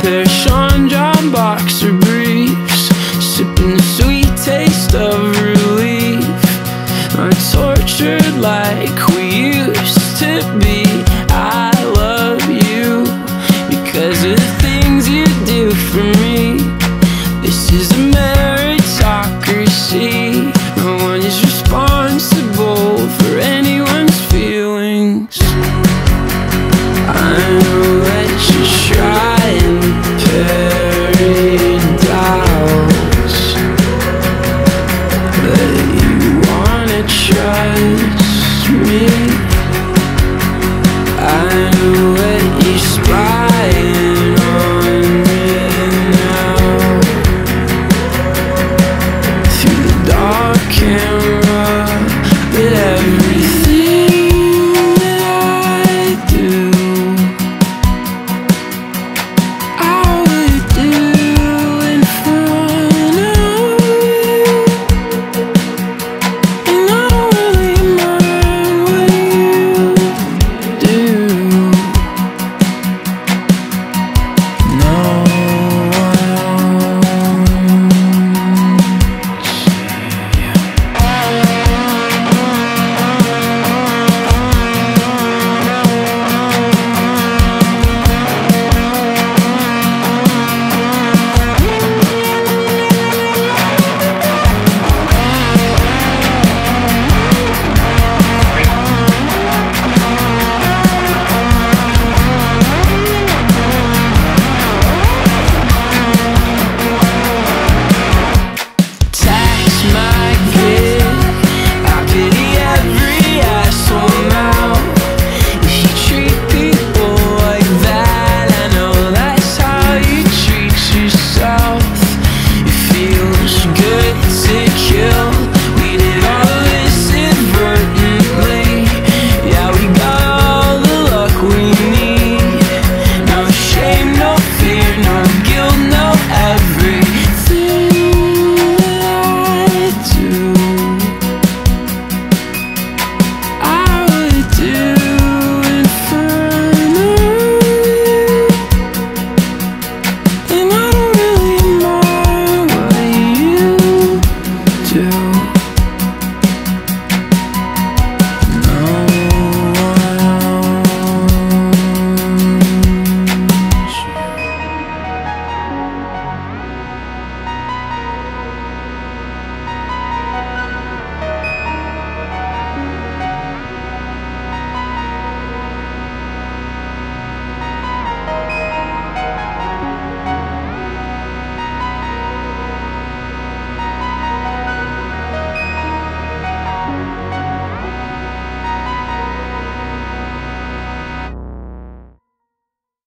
pair Sean John boxer briefs, sipping the sweet taste of relief. Like we used to be. she's spying.